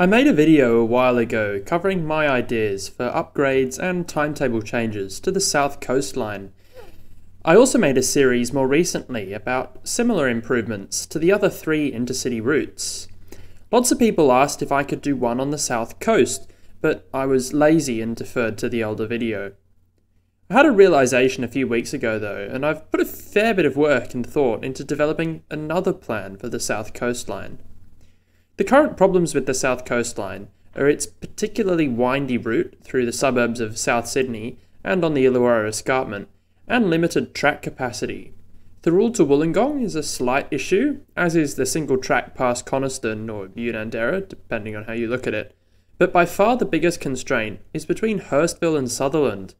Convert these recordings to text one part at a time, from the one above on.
I made a video a while ago covering my ideas for upgrades and timetable changes to the South Coastline. I also made a series more recently about similar improvements to the other three intercity routes. Lots of people asked if I could do one on the South Coast, but I was lazy and deferred to the older video. I had a realization a few weeks ago though, and I've put a fair bit of work and thought into developing another plan for the South Coastline. The current problems with the South Coastline are its particularly windy route through the suburbs of South Sydney and on the Illawarra Escarpment, and limited track capacity. Thirroul to Wollongong is a slight issue, as is the single track past Coniston or Unanderra, depending on how you look at it, but by far the biggest constraint is between Hurstville and Sutherland.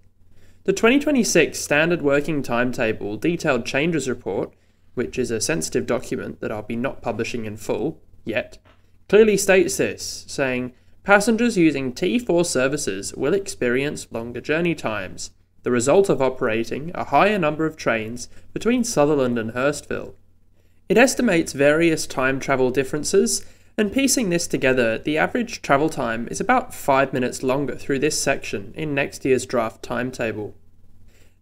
The 2026 Standard Working Timetable Detailed Changes Report, which is a sensitive document that I'll be not publishing in full, yet, clearly states this, saying passengers using T4 services will experience longer journey times, the result of operating a higher number of trains between Sutherland and Hurstville. It estimates various time travel differences, and piecing this together, the average travel time is about 5 minutes longer through this section in next year's draft timetable.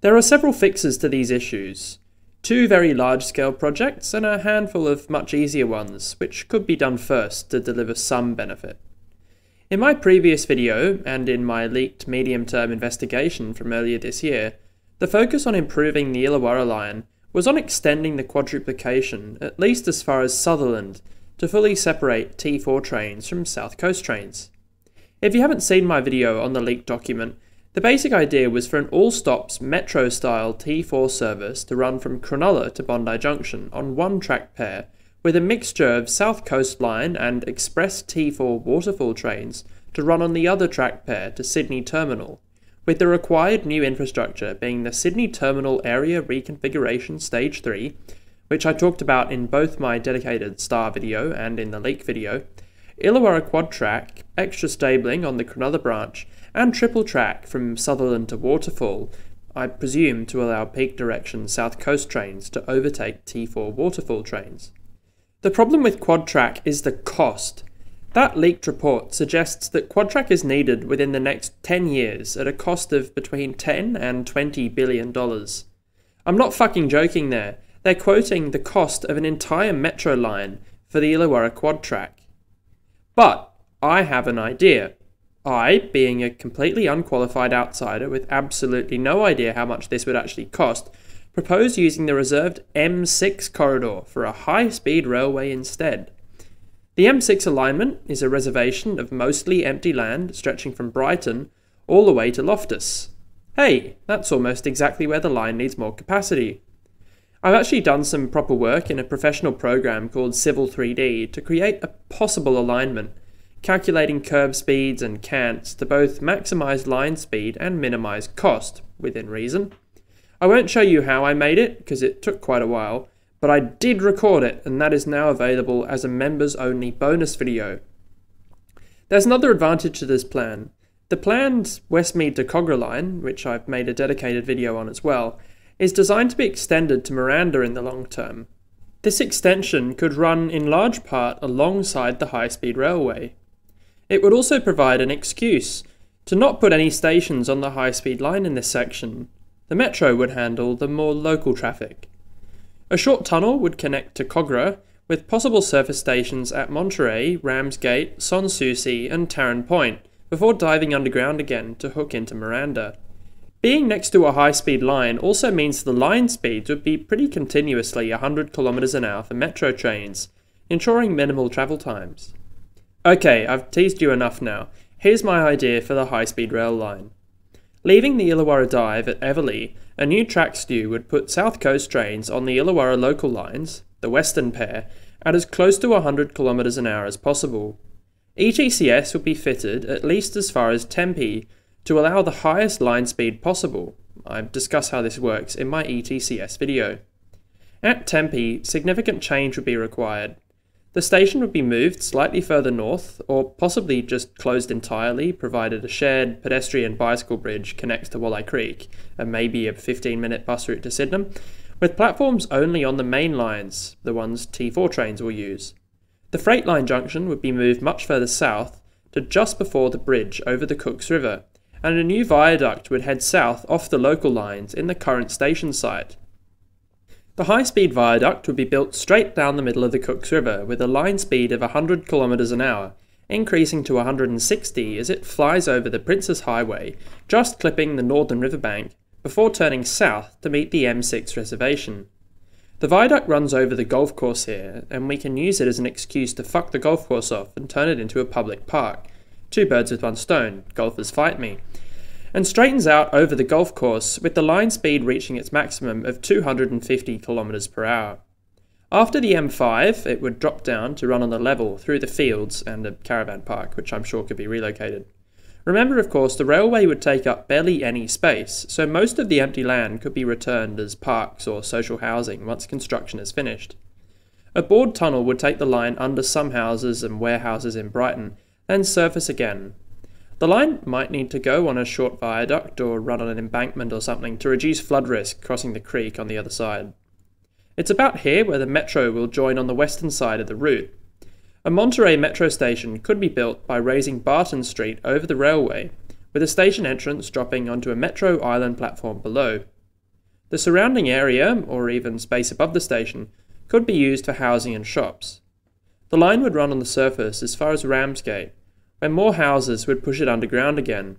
There are several fixes to these issues two very large scale projects, and a handful of much easier ones, which could be done first to deliver some benefit. In my previous video, and in my leaked medium term investigation from earlier this year, the focus on improving the Illawarra line was on extending the quadruplication at least as far as Sutherland to fully separate T4 trains from South Coast trains. If you haven't seen my video on the leaked document, the basic idea was for an all stops metro style T4 service to run from Cronulla to Bondi Junction on one track pair with a mixture of South Coast Line and Express T4 waterfall trains to run on the other track pair to Sydney Terminal, with the required new infrastructure being the Sydney Terminal Area Reconfiguration Stage 3, which I talked about in both my dedicated star video and in the leak video, Illawarra quad track, extra stabling on the Cronulla branch, and triple track from Sutherland to Waterfall, I presume to allow peak direction South Coast trains to overtake T4 Waterfall trains. The problem with quad track is the cost. That leaked report suggests that quad track is needed within the next 10 years at a cost of between 10 and 20 billion dollars. I'm not fucking joking there. They're quoting the cost of an entire metro line for the Illawarra quad track. But I have an idea. I, being a completely unqualified outsider with absolutely no idea how much this would actually cost, propose using the reserved M6 corridor for a high speed railway instead. The M6 alignment is a reservation of mostly empty land stretching from Brighton all the way to Loftus. Hey, that's almost exactly where the line needs more capacity. I've actually done some proper work in a professional program called Civil 3D to create a possible alignment calculating curve speeds and cants to both maximize line speed and minimize cost, within reason. I won't show you how I made it, because it took quite a while, but I did record it, and that is now available as a members only bonus video. There's another advantage to this plan. The planned Westmead to Kogarah line, which I've made a dedicated video on as well, is designed to be extended to Miranda in the long term. This extension could run in large part alongside the high speed railway, it would also provide an excuse to not put any stations on the high speed line in this section. The metro would handle the more local traffic. A short tunnel would connect to Kogarah, with possible surface stations at Monterey, Ramsgate, Sans Souci, and Taren Point, before diving underground again to hook into Miranda. Being next to a high speed line also means the line speeds would be pretty continuously 100 km an hour for metro trains, ensuring minimal travel times. Okay, I've teased you enough now. Here's my idea for the high speed rail line. Leaving the Illawarra Dive at Eveleigh, a new track slew would put South Coast trains on the Illawarra local lines, the western pair, at as close to 100 km an hour as possible. ETCS would be fitted at least as far as Tempe to allow the highest line speed possible. I've discussed how this works in my ETCS video. At Tempe, significant change would be required. The station would be moved slightly further north, or possibly just closed entirely, provided a shared pedestrian bicycle bridge connects to Wolli Creek, and maybe a 15 minute bus route to Sydenham, with platforms only on the main lines, the ones T4 trains will use. The freight line junction would be moved much further south, to just before the bridge over the Cooks River, and a new viaduct would head south off the local lines in the current station site. The high speed viaduct would be built straight down the middle of the Cooks River with a line speed of 100 km an hour, increasing to 160 as it flies over the Princes Highway, just clipping the northern riverbank, before turning south to meet the M6 reservation. The viaduct runs over the golf course here, and we can use it as an excuse to fuck the golf course off and turn it into a public park. Two birds with one stone, golfers fight me and straightens out over the golf course with the line speed reaching its maximum of 250 km per hour. After the M5, it would drop down to run on the level through the fields and a caravan park, which I'm sure could be relocated. Remember, of course, the railway would take up barely any space, so most of the empty land could be returned as parks or social housing once construction is finished. A bored tunnel would take the line under some houses and warehouses in Brighton, then surface again, the line might need to go on a short viaduct or run on an embankment or something to reduce flood risk crossing the creek on the other side. It's about here where the metro will join on the western side of the route. A Monterey metro station could be built by raising Barton Street over the railway, with a station entrance dropping onto a metro island platform below. The surrounding area, or even space above the station, could be used for housing and shops. The line would run on the surface as far as Ramsgate, when more houses would push it underground again.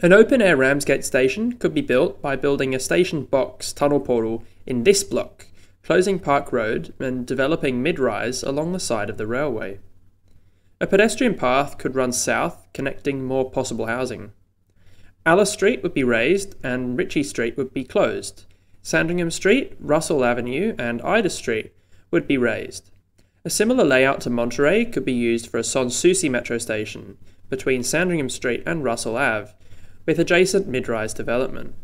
An open air Ramsgate station could be built by building a station box tunnel portal in this block, closing Park Road and developing mid rise along the side of the railway. A pedestrian path could run south, connecting more possible housing. Alice Street would be raised and Ritchie Street would be closed. Sandringham Street, Russell Avenue, and Ida Street would be raised. A similar layout to Monterey could be used for a Sans Souci metro station between Sandringham Street and Russell Ave, with adjacent mid-rise development.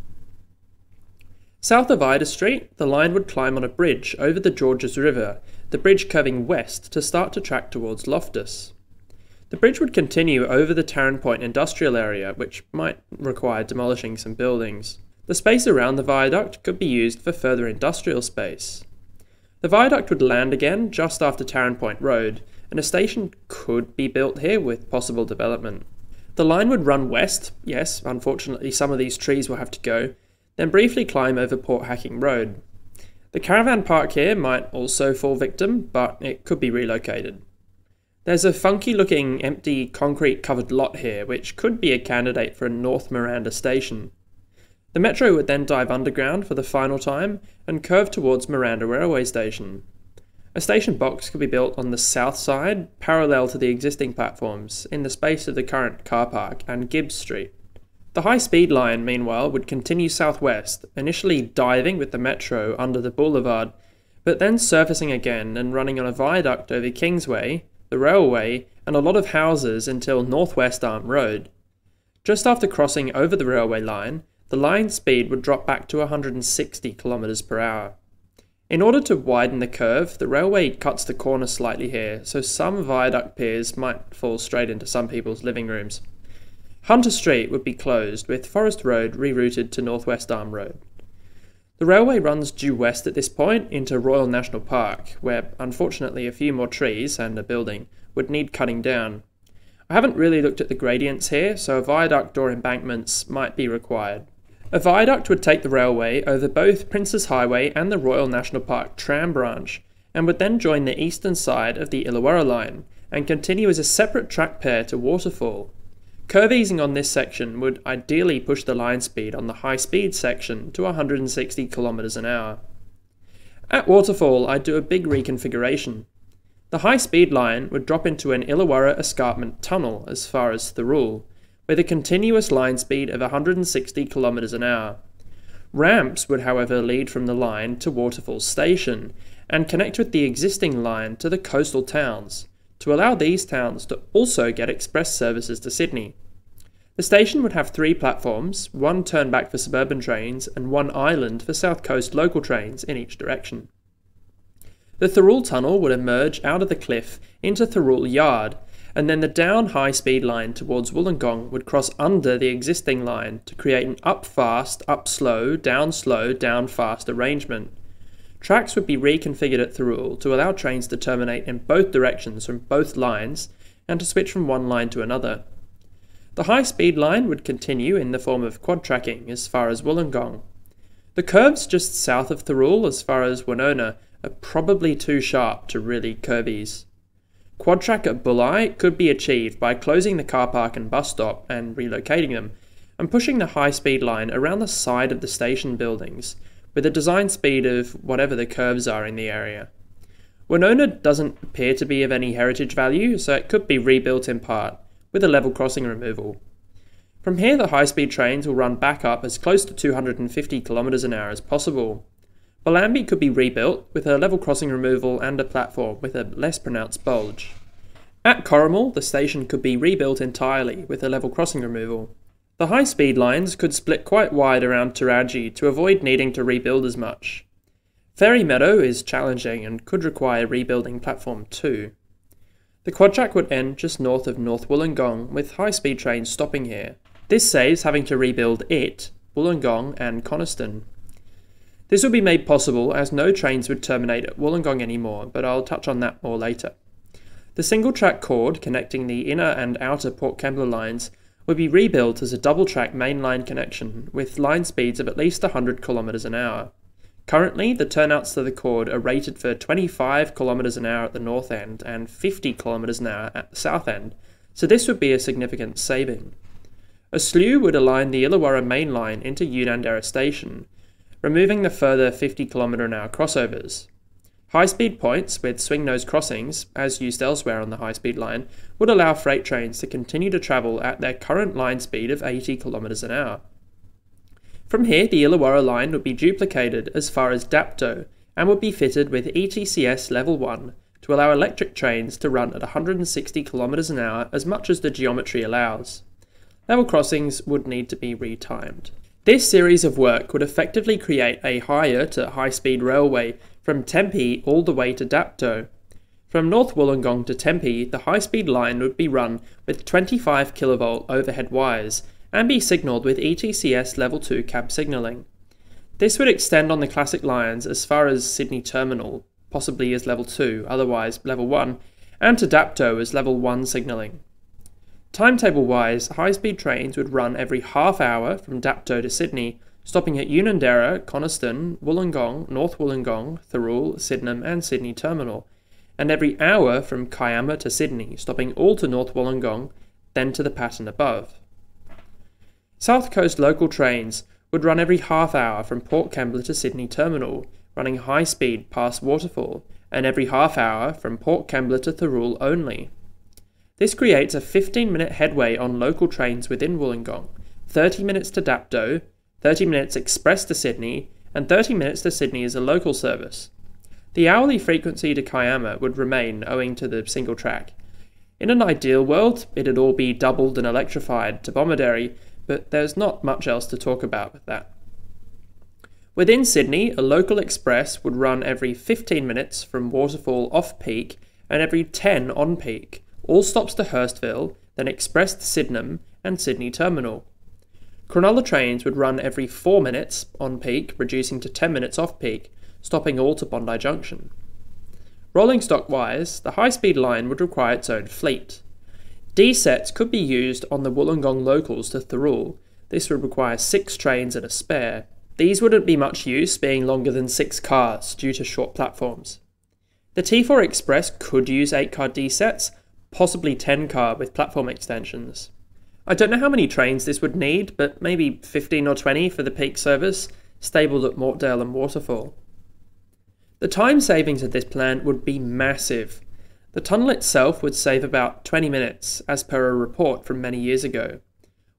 South of Ida Street, the line would climb on a bridge over the Georges River, the bridge curving west to start to track towards Loftus. The bridge would continue over the Taren Point industrial area, which might require demolishing some buildings. The space around the viaduct could be used for further industrial space. The viaduct would land again just after Taren Point Road, and a station could be built here with possible development. The line would run west, yes, unfortunately some of these trees will have to go, then briefly climb over Port Hacking Road. The caravan park here might also fall victim, but it could be relocated. There's a funky looking empty concrete covered lot here, which could be a candidate for a North Miranda station. The metro would then dive underground for the final time and curve towards Miranda Railway Station. A station box could be built on the south side, parallel to the existing platforms, in the space of the current car park and Gibbs Street. The high speed line, meanwhile, would continue southwest, initially diving with the metro under the boulevard, but then surfacing again and running on a viaduct over Kingsway, the railway, and a lot of houses until Northwest Arm Road. Just after crossing over the railway line, the line speed would drop back to 160 km per hour. In order to widen the curve, the railway cuts the corner slightly here, so some viaduct piers might fall straight into some people's living rooms. Hunter Street would be closed, with Forest Road rerouted to Northwest Arm Road. The railway runs due west at this point into Royal National Park, where unfortunately a few more trees and a building would need cutting down. I haven't really looked at the gradients here, so a viaduct or embankments might be required. A viaduct would take the railway over both Princes Highway and the Royal National Park tram branch, and would then join the eastern side of the Illawarra line and continue as a separate track pair to Waterfall. Curve easing on this section would ideally push the line speed on the high speed section to 160 km an hour. At Waterfall, I'd do a big reconfiguration. The high speed line would drop into an Illawarra escarpment tunnel as far as the Thirroul, with a continuous line speed of 160 km an hour. Ramps would, however, lead from the line to Waterfall Station and connect with the existing line to the coastal towns to allow these towns to also get express services to Sydney. The station would have three platforms, one turnback for suburban trains and one island for south coast local trains in each direction. The Thirroul Tunnel would emerge out of the cliff into Thirroul Yard and then the down high speed line towards Wollongong would cross under the existing line to create an up fast, up slow, down slow, down fast arrangement. Tracks would be reconfigured at Thirroul to allow trains to terminate in both directions from both lines, and to switch from one line to another. The high speed line would continue in the form of quad tracking as far as Wollongong. The curves just south of Thirroul as far as Woonona are probably too sharp to really curvies. Quad track at Bulli could be achieved by closing the car park and bus stop and relocating them, and pushing the high speed line around the side of the station buildings with a design speed of whatever the curves are in the area. Woonona doesn't appear to be of any heritage value, so it could be rebuilt in part, with a level crossing removal. From here, the high speed trains will run back up as close to 250 km an hour as possible. Bellambi could be rebuilt with a level crossing removal and a platform with a less pronounced bulge. At Corrimal, the station could be rebuilt entirely with a level crossing removal. The high speed lines could split quite wide around Towradgi to avoid needing to rebuild as much. Fairy Meadow is challenging and could require rebuilding Platform 2. The quad track would end just north of North Wollongong, with high speed trains stopping here. This saves having to rebuild it, Wollongong, and Coniston. This would be made possible as no trains would terminate at Wollongong anymore, but I'll touch on that more later. The single track chord connecting the inner and outer Port Kembla lines would be rebuilt as a double track mainline connection with line speeds of at least 100 km an hour. Currently, the turnouts to the chord are rated for 25 km an hour at the north end and 50 km an hour at the south end, so this would be a significant saving. A slew would align the Illawarra main line into Unanderra station, removing the further 50 km an hour crossovers. High speed points with swing nose crossings, as used elsewhere on the high speed line, would allow freight trains to continue to travel at their current line speed of 80 km an hour. From here, the Illawarra line would be duplicated as far as Dapto and would be fitted with ETCS Level 1 to allow electric trains to run at 160 km an hour as much as the geometry allows. Level crossings would need to be retimed. This series of work would effectively create a higher to high speed railway from Tempe all the way to Dapto. From North Wollongong to Tempe, the high speed line would be run with 25 kV overhead wires and be signalled with ETCS Level 2 cab signalling. This would extend on the classic lines as far as Sydney Terminal, possibly as Level 2, otherwise Level 1, and to Dapto as Level 1 signalling. Timetable wise, high speed trains would run every half hour from Dapto to Sydney, stopping at Unanderra, Coniston, Wollongong, North Wollongong, Thirroul, Sydenham, and Sydney Terminal, and every hour from Kiama to Sydney, stopping all to North Wollongong, then to the pattern above. South Coast local trains would run every half hour from Port Kembla to Sydney Terminal, running high speed past Waterfall, and every half hour from Port Kembla to Thirroul only. This creates a 15 minute headway on local trains within Wollongong, 30 minutes to Dapto, 30 minutes express to Sydney, and 30 minutes to Sydney as a local service. The hourly frequency to Kiama would remain owing to the single track. In an ideal world, it'd all be doubled and electrified to Bomaderry, but there's not much else to talk about with that. Within Sydney, a local express would run every 15 minutes from Waterfall off peak and every 10 on peak, all stops to Hurstville, then express to Sydenham and Sydney Terminal. Cronulla trains would run every 4 minutes on peak, reducing to 10 minutes off peak, stopping all to Bondi Junction. Rolling stock wise, the high speed line would require its own fleet. D sets could be used on the Wollongong locals to Thirroul. This would require six trains and a spare. These wouldn't be much use, being longer than six cars due to short platforms. The T4 Express could use 8 car D sets, possibly 10 car with platform extensions. I don't know how many trains this would need, but maybe 15 or 20 for the peak service, stabled at Mortdale and Waterfall. The time savings of this plan would be massive. The tunnel itself would save about 20 minutes, as per a report from many years ago.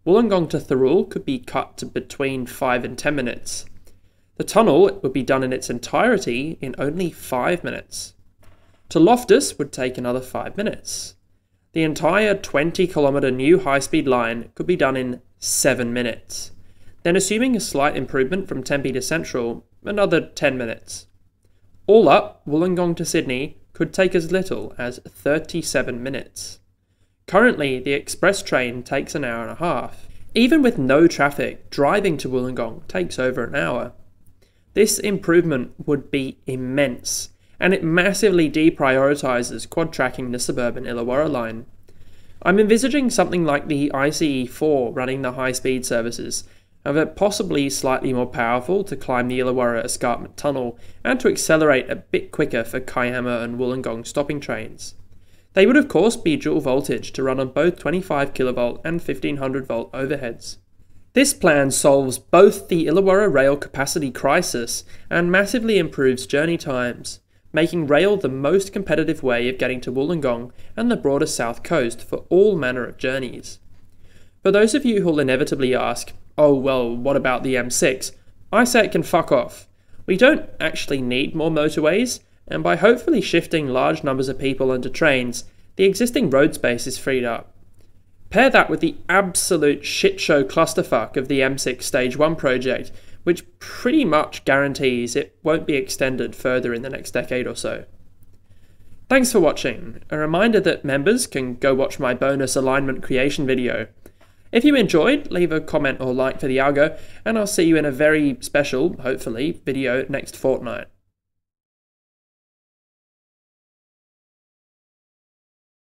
Wollongong to Thirroul could be cut to between 5 and 10 minutes. The tunnel would be done in its entirety in only 5 minutes. To Loftus would take another 5 minutes. The entire 20 kilometre new high speed line could be done in 7 minutes. Then, assuming a slight improvement from Tempe to Central, another 10 minutes. All up, Wollongong to Sydney could take as little as 37 minutes. Currently, the express train takes an hour and a half. Even with no traffic, driving to Wollongong takes over an hour. This improvement would be immense, and it massively deprioritises quad tracking the suburban Illawarra line. I'm envisaging something like the ICE 4 running the high speed services, however, possibly slightly more powerful to climb the Illawarra Escarpment Tunnel and to accelerate a bit quicker for Kiama and Wollongong stopping trains. They would, of course, be dual voltage to run on both 25 kV and 1500 volt overheads. This plan solves both the Illawarra rail capacity crisis and massively improves journey times, making rail the most competitive way of getting to Wollongong and the broader south coast for all manner of journeys. For those of you who'll inevitably ask, oh well, what about the M6? I say it can fuck off. We don't actually need more motorways, and by hopefully shifting large numbers of people onto trains, the existing road space is freed up. Pair that with the absolute shitshow clusterfuck of the M6 Stage 1 project, which pretty much guarantees it won't be extended further in the next decade or so. Thanks for watching. A reminder that members can go watch my bonus alignment creation video. If you enjoyed, leave a comment or like for the algo, and I'll see you in a very special, hopefully, video next fortnight.